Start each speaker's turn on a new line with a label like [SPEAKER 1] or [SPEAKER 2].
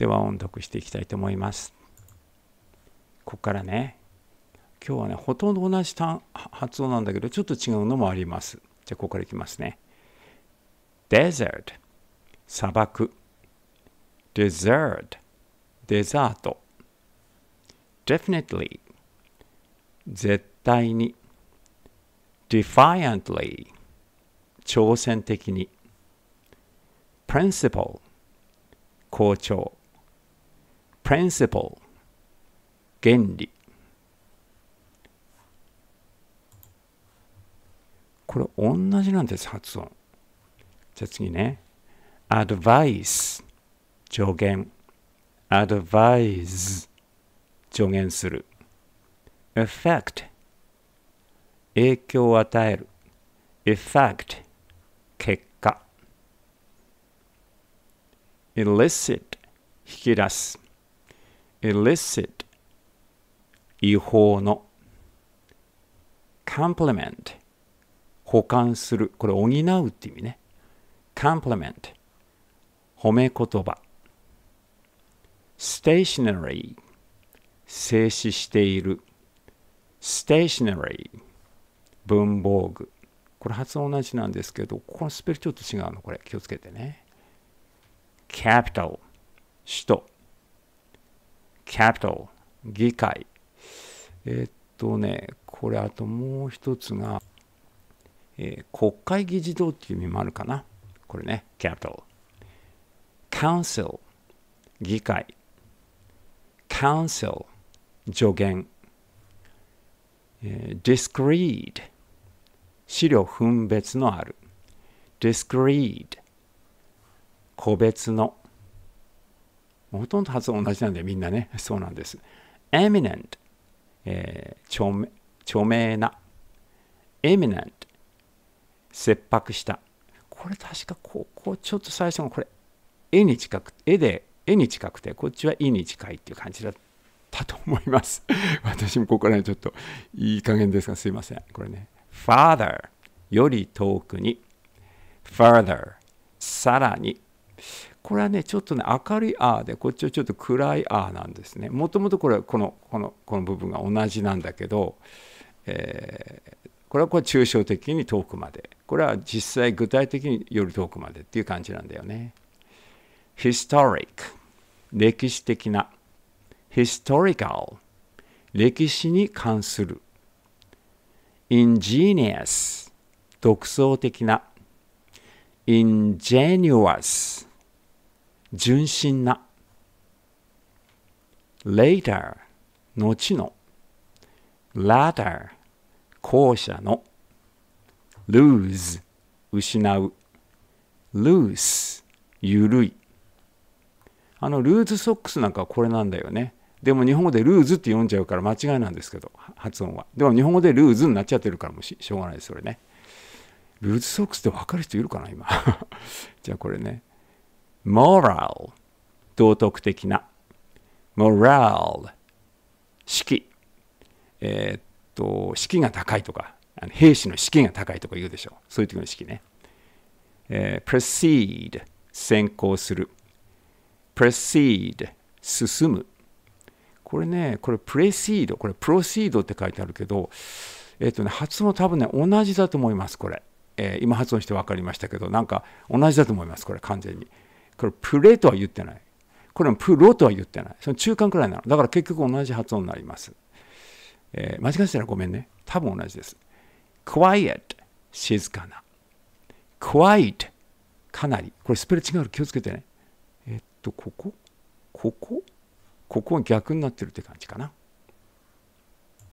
[SPEAKER 1] では音読していきたいと思います。ここからね今日はねほとんど同じ発音なんだけどちょっと違うのもあります。じゃあここからいきますね。Desert. 砂漠。Dessert デザート。Definitely. 絶対に。Defiantly. 挑戦的に。Principle. 校長 principle 原理これ同じなんです発音じゃあ次ね advice 助言 advise 助言する effect 影響を与える effect 結果 illicit 引き出す illicit 違法の。compliment 補完する。これ補うって意味ね。compliment 褒め言葉。stationary 静止している。stationary 文房具。これ発音同じなんですけどこのスペルちょっと違うの。これ気をつけてね。capital 首都 capital 議会。えー、っとねこれあともう一つが、えー、国会議事堂っていう意味もあるかな。これね capital council 議会。Council 助言、えー、discreet 資料分別のある。Discreet 個別の。ほとんど発音同じなんでみんなね。そうなんです。Eminent、えー、著名な。Eminent 切迫した。これ確かここちょっと最初のこれ絵に近く絵で絵に近くてこっちは絵に近いっていう感じだったと思います。私もここら辺ちょっといい加減ですがすいません。これね。Father より遠くに。Further さらに。これはねちょっとね明るい「あ」でこっちはちょっと暗い「あ」なんですね。もともとこれはこのこのこの部分が同じなんだけど、えー、これはこれ抽象的に遠くまで。これは実際具体的により遠くまでっていう感じなんだよね。historic 歴史的な historical 歴史に関する。ingenious 独創的な。ingenuous 純真な。Later 後の。Latter 後者の。Lose 失う。Loose ゆるい。あのルーズソックスなんかはこれなんだよね。でも日本語でルーズって読んじゃうから間違いなんですけど発音は。でも日本語でルーズになっちゃってるからもししょうがないですそれね。ルーズソックスって分かる人いるかな今。じゃあこれね。Moral. 道徳的な。Moral. 士えー、っと士気が高いとか。兵士の士気が高いとか言うでしょう。そういう時の士気ね、えー、proceed. 先行する。proceed. 進む。これねこれ proceed これ proceed って書いてあるけどえっ、とね発音多分ね同じだと思いますこれ、えー、今発音して分かりましたけどなんか同じだと思いますこれ完全に。これプレとは言ってない。これもプロとは言ってない。その中間くらいなの。だから結局同じ発音になります、えー、間違えてたらごめんね。多分同じです。quiet 静かな。quiet かなり。これスペル違う気をつけてね。えっとここ？ここ？ここは逆になってるって感じかな。